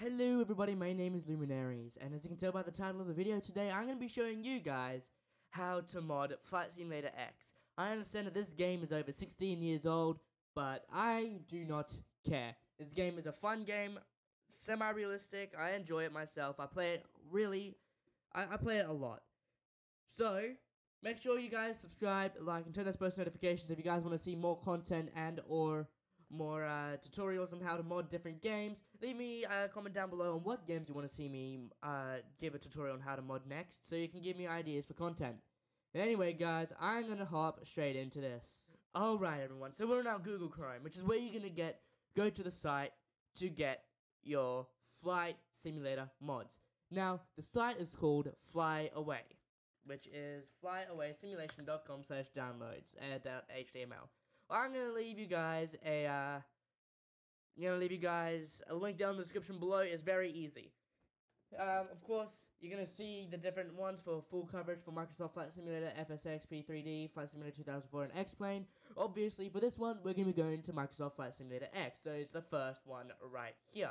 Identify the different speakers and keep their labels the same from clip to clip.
Speaker 1: Hello everybody, my name is Luminaries, and as you can tell by the title of the video today, I'm going to be showing you guys how to mod Flight Simulator X. I understand that this game is over 16 years old, but I do not care. This game is a fun game, semi-realistic, I enjoy it myself, I play it really, I, I play it a lot. So, make sure you guys subscribe, like, and turn those post notifications if you guys want to see more content and or more uh, tutorials on how to mod different games. Leave me a comment down below on what games you want to see me uh, give a tutorial on how to mod next, so you can give me ideas for content. Anyway, guys, I'm gonna hop straight into this. Alright, everyone, so we're now Google Chrome, which is where you're gonna get, go to the site to get your flight simulator mods. Now, the site is called Fly Away, which is flyawaysimulation.com slash downloads, uh, HTML. I'm gonna leave you guys a uh, I'm gonna leave you guys a link down in the description below. It's very easy. Um, of course, you're gonna see the different ones for full coverage for Microsoft Flight Simulator, FSX, P3D, Flight Simulator 2004, and X-Plane. Obviously, for this one, we're gonna be going to Microsoft Flight Simulator X, so it's the first one right here.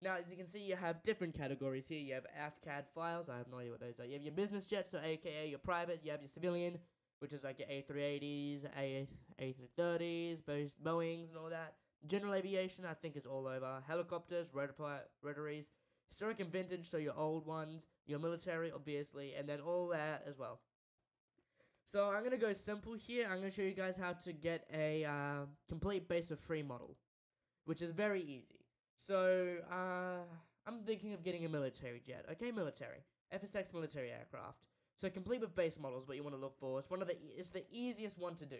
Speaker 1: Now, as you can see, you have different categories here. You have AFCAD files. I have no idea what those are. You have your business jets, so AKA your private. You have your civilian, which is like your A380s, A A330s, Boeings, and all that. General aviation, I think, is all over. Helicopters, rotaries, historic and vintage, so your old ones, your military, obviously, and then all that as well. So I'm gonna go simple here. I'm gonna show you guys how to get a uh, complete base of free model, which is very easy. So uh, I'm thinking of getting a military jet. Okay, military, FSX military aircraft. So complete with base models, what you want to look for. It's one of the it's the easiest one to do.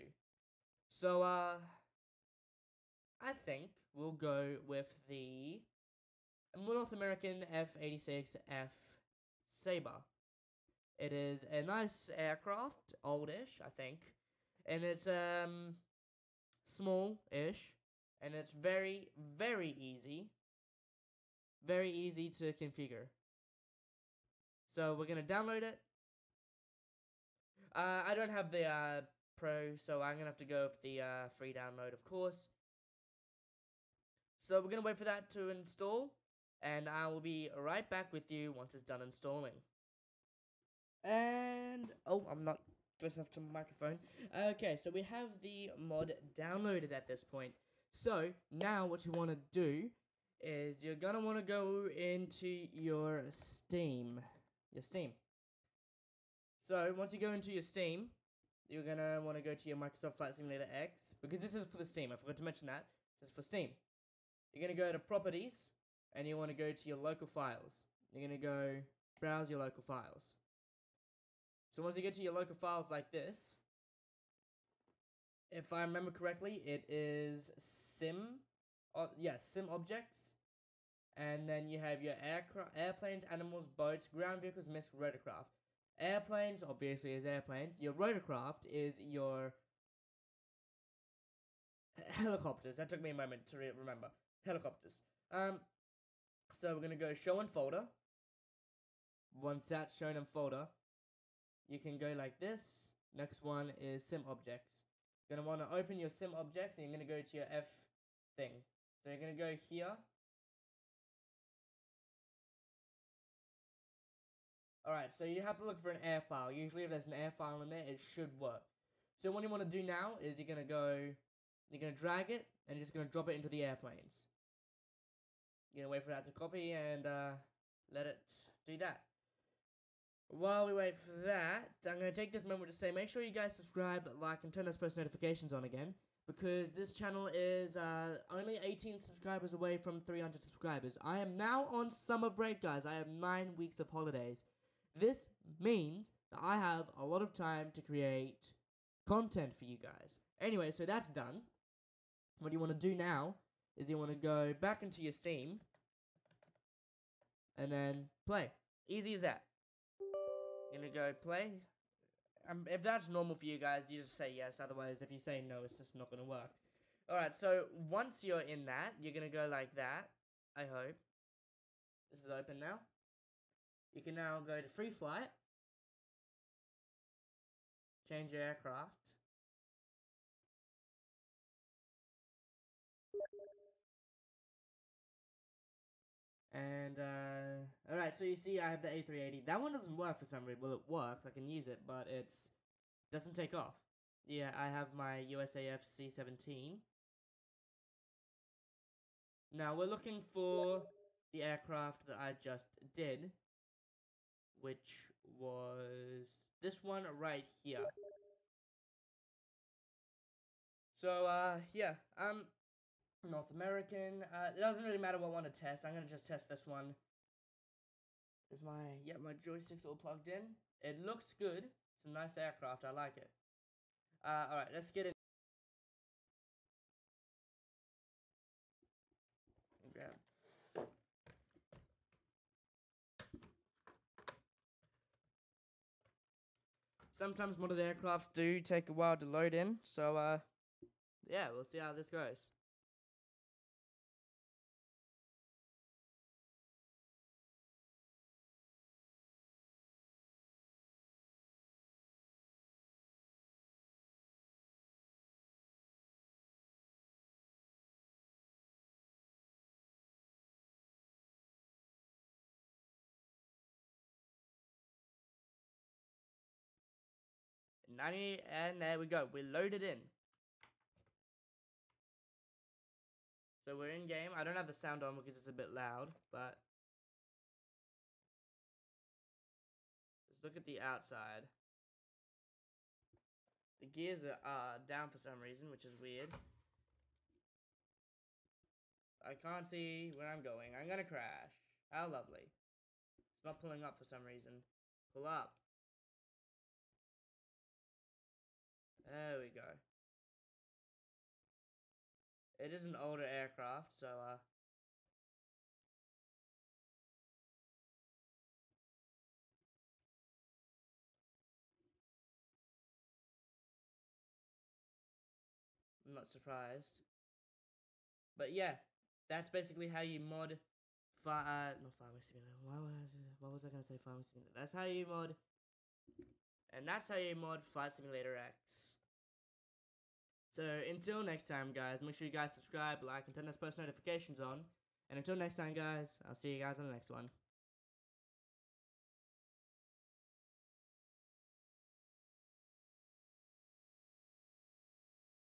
Speaker 1: So uh I think we'll go with the North American F86F Sabre. It is a nice aircraft, oldish, I think. And it's um small-ish and it's very very easy. Very easy to configure. So we're going to download it uh, I don't have the uh, Pro, so I'm going to have to go with the uh, free download, of course. So we're going to wait for that to install, and I will be right back with you once it's done installing. And, oh, I'm not close enough to my microphone. Okay, so we have the mod downloaded at this point. So, now what you want to do is you're going to want to go into your Steam. Your Steam. So once you go into your Steam, you're gonna want to go to your Microsoft Flight Simulator X because this is for the Steam. I forgot to mention that. This is for Steam. You're gonna go to Properties, and you want to go to your local files. You're gonna go browse your local files. So once you get to your local files like this, if I remember correctly, it is sim, uh, yeah, sim objects, and then you have your aircraft, airplanes, animals, boats, ground vehicles, misc rotorcraft. Airplanes, obviously, is airplanes. Your rotorcraft is your helicopters. That took me a moment to re remember. Helicopters. Um, so we're gonna go show and folder. Once that's shown in folder, you can go like this. Next one is sim objects. You're gonna want to open your sim objects, and you're gonna go to your F thing. So you're gonna go here Alright, so you have to look for an air file. Usually if there's an air file in there, it should work. So what you want to do now is you're going to go, you're going to drag it, and you're just going to drop it into the airplanes. You're going to wait for that to copy and uh, let it do that. While we wait for that, I'm going to take this moment to say make sure you guys subscribe, like, and turn those post notifications on again. Because this channel is uh, only 18 subscribers away from 300 subscribers. I am now on summer break, guys. I have 9 weeks of holidays. This means that I have a lot of time to create content for you guys. Anyway, so that's done. What you want to do now is you want to go back into your Steam and then play. Easy as that. You're gonna go play. Um, if that's normal for you guys, you just say yes. Otherwise, if you say no, it's just not gonna work. Alright, so once you're in that, you're gonna go like that. I hope. This is open now. You can now go to free flight, change your aircraft, And uh, all right, so you see, I have the A380. That one doesn't work for some reason. Well, it works. I can use it, but it's doesn't take off. Yeah, I have my USAF C-17. Now we're looking for the aircraft that I just did, which was this one right here. So, uh, yeah, um, North American. Uh, it doesn't really matter what one to test. I'm gonna just test this one. Is my yeah my joystick's all plugged in. It looks good. It's a nice aircraft. I like it. Uh, all right, let's get it. Sometimes modded aircrafts do take a while to load in, so uh, yeah, we'll see how this goes. Ninety, and there we go. We loaded in. So we're in game. I don't have the sound on because it's a bit loud, but let's look at the outside. The gears are uh, down for some reason, which is weird. I can't see where I'm going. I'm gonna crash. How lovely. It's not pulling up for some reason. Pull up. There we go. It is an older aircraft, so uh I'm not surprised. But yeah, that's basically how you mod fi- uh, no Farming Simulator. Why was what was I gonna say? Farming Simulator. That's how you mod, and that's how you mod Flight Simulator X. So until next time, guys, make sure you guys subscribe, like, and turn those post notifications on. And until next time, guys, I'll see you guys on the next one.